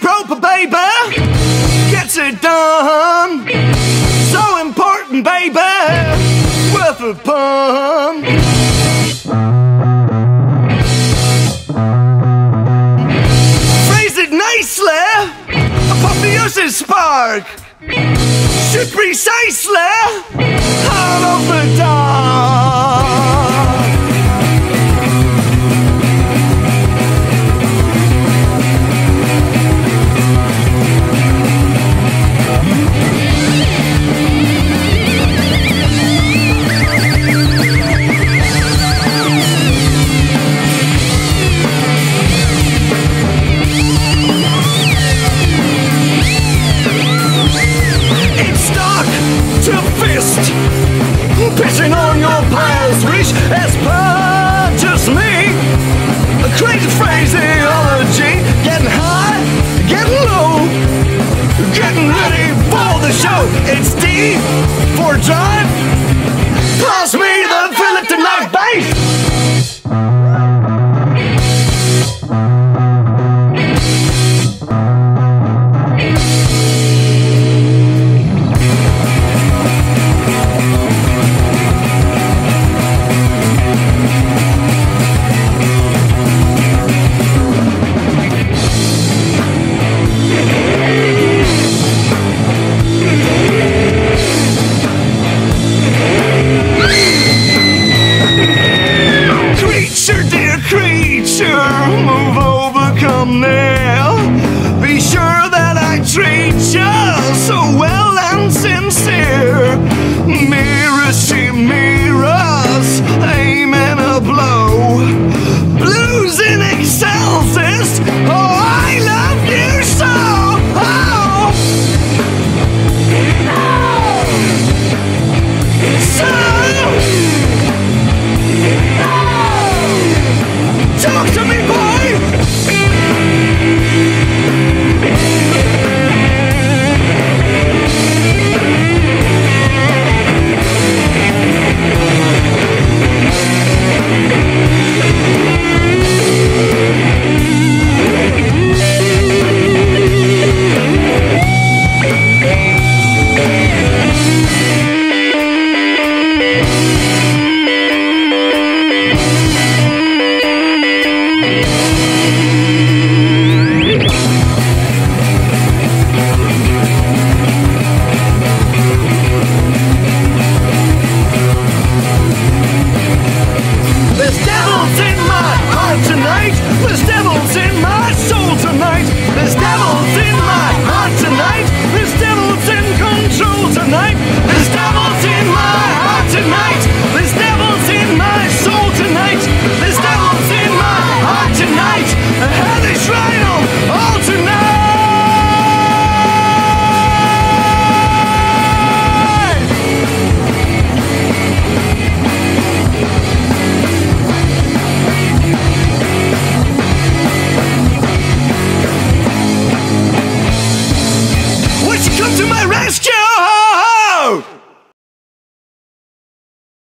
Proper, baby. Gets it done. So important, baby. Worth a pun. Apotheosis spark. Precisely. Out of the dark. Your reach as per just me. A crazy phraseology, getting high, getting low, getting ready for the show. It's D for drive. Pass me